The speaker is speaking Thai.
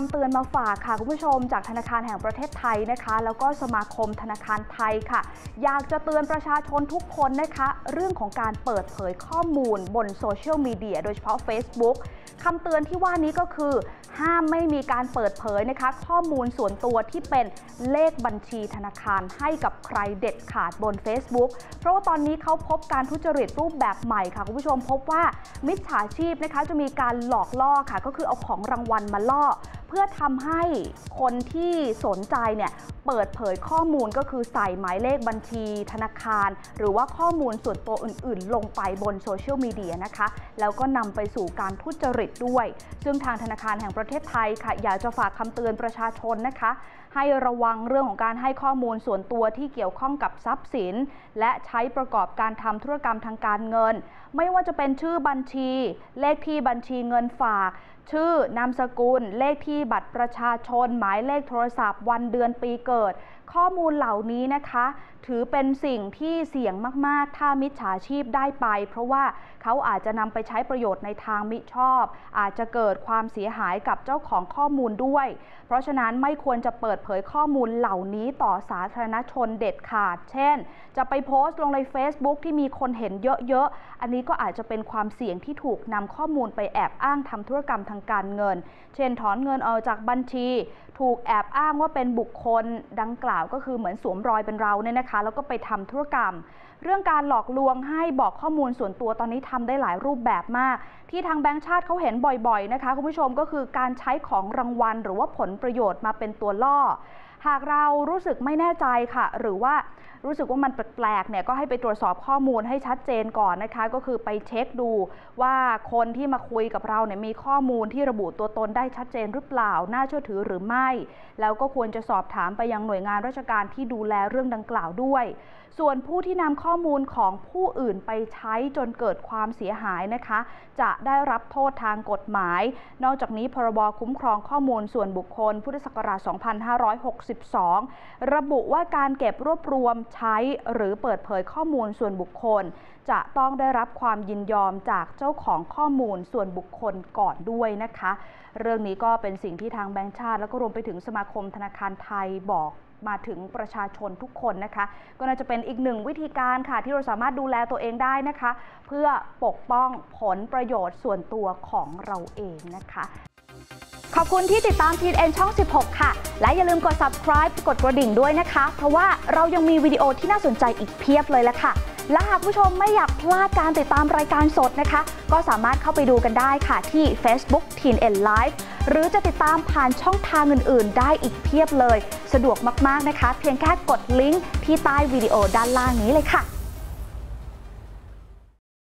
เตือนมาฝากค่ะคุณผู้ชมจากธนาคารแห่งประเทศไทยนะคะ แล้วก็สมาคมธนาคารไทยค่ะ อยากจะเตือนประชาชนทุกคนนะคะ เรื่องของการเปิดเผยข้อมูลบนโซเชียลมีเดียโดยเฉพาะ Facebook คำเตือนที่ว่านี้ก็คือ ห้ามไม่มีการเปิดเผยนะคะ ข้อมูลส่วนตัวที่เป็นเลขบัญชีธนาคารให้กับใครเด็ดขาดบน Facebook เพราะว่าตอนนี้เขาพบการทุจริตรูปแบบใหม่ค่ะคุณผู้ชมพบว่ามิจฉาชีพนะคะจะมีการหลอกล่อค่ะ ก็คือเอาของรางวัลมาล่อ เพื่อทำให้คนที่สนใจเนี่ยเปิดเผยข้อมูลก็คือใส่หมายเลขบัญชีธนาคาร หรือว่าข้อมูลส่วนตัวอื่นๆ ลงไปบนโซเชียลมีเดียนะคะ แล้วก็นำไปสู่การทุจริตด้วย ซึ่งทางธนาคารแห่งประเทศไทยค่ะ อยากจะฝากคำเตือนประชาชนนะคะ ให้ระวังเรื่องของการให้ข้อมูลส่วนตัวที่เกี่ยวข้องกับทรัพย์สิน และใช้ประกอบการทำธุรกรรมทางการเงิน ไม่ว่าจะเป็นชื่อบัญชี เลขที่บัญชีเงินฝาก ชื่อนามสกุล เลขที่บัตรประชาชน หมายเลขโทรศัพท์ วันเดือนปีเกิด ข้อมูลเหล่านี้นะคะ ถือเป็นสิ่งที่เสี่ยงมาก ๆ ถ้ามิจฉาชีพได้ไป เพราะว่าเขาอาจจะนำไปใช้ประโยชน์ในทางมิชอบ อาจจะเกิดความเสียหายกับเจ้าของข้อมูลด้วย เพราะฉะนั้นไม่ควรจะเปิดเผยข้อมูลเหล่านี้ต่อสาธารณชนเด็ดขาด เช่น จะไปโพสต์ลงใน Facebook ที่มีคนเห็นเยอะ ๆ อันนี้ก็อาจจะเป็นความเสี่ยงที่ถูกนำข้อมูลไปแอบอ้างทำธุรกรรมทางการเงิน เช่นถอนเงินออกจากบัญชี ถูกแอบอ้างว่าเป็นบุคคลดังกล่าวก็คือเหมือนสวมรอยเป็นเราเนี่ยนะคะ แล้วก็ไปทำธุรกรรม เรื่องการหลอกลวงให้บอกข้อมูลส่วนตัวตอนนี้ทำได้หลายรูปแบบมาก ที่ทางแบงก์ชาติเขาเห็นบ่อยๆนะคะคุณผู้ชมก็คือการใช้ของรางวัล หรือว่าผลประโยชน์มาเป็นตัวล่อ หากเรารู้สึกไม่แน่ใจค่ะ หรือว่ารู้สึกว่ามันแปลกๆเนี่ยก็ให้ไปตรวจสอบข้อมูลให้ชัดเจนก่อนนะคะ ก็คือไปเช็คดูว่าคนที่มาคุยกับเราเนี่ยมีข้อมูลที่ระบุตัวตนได้ชัดเจนหรือเปล่า น่าเชื่อถือหรือไม่ แล้วก็ควรจะสอบถามไปยังหน่วยงานราชการที่ดูแลเรื่องดังกล่าวด้วย ส่วนผู้ที่นำข้อมูลของผู้อื่นไปใช้จนเกิดความเสียหายนะคะ จะได้รับโทษทางกฎหมาย นอกจากนี้พรบคุ้มครองข้อมูลส่วนบุคคลพุทธศักราช62 ระบุว่าการเก็บรวบรวมใช้หรือเปิดเผยข้อมูลส่วนบุคคล จะต้องได้รับความยินยอมจากเจ้าของข้อมูลส่วนบุคคลก่อนด้วยนะคะ เรื่องนี้ก็เป็นสิ่งที่ทางแบงก์ชาติ แล้วก็รวมไปถึงสมาคมธนาคารไทยบอกมาถึงประชาชนทุกคนนะคะ ก็น่าจะเป็นอีกหนึ่งวิธีการค่ะ ที่เราสามารถดูแลตัวเองได้นะคะ เพื่อปกป้องผลประโยชน์ส่วนตัวของเราเองนะคะ ขอบคุณที่ติดตามทีเอ็นช่อง 16 ค่ะ และอย่าลืมกด subscribe กดกระดิ่งด้วยนะคะ เพราะว่าเรายังมีวิดีโอที่น่าสนใจอีกเพียบเลยละค่ะ และหากผู้ชมไม่อยากพลาดการติดตามรายการสดนะคะ ก็สามารถเข้าไปดูกันได้ค่ะที่ Facebook Teen N Live หรือจะติดตามผ่านช่องทางอื่น ๆ ได้อีกเพียบเลย สะดวกมาก ๆ นะคะ เพียงแค่กดลิงก์ที่ใต้วิดีโอด้านล่างนี้เลยค่ะ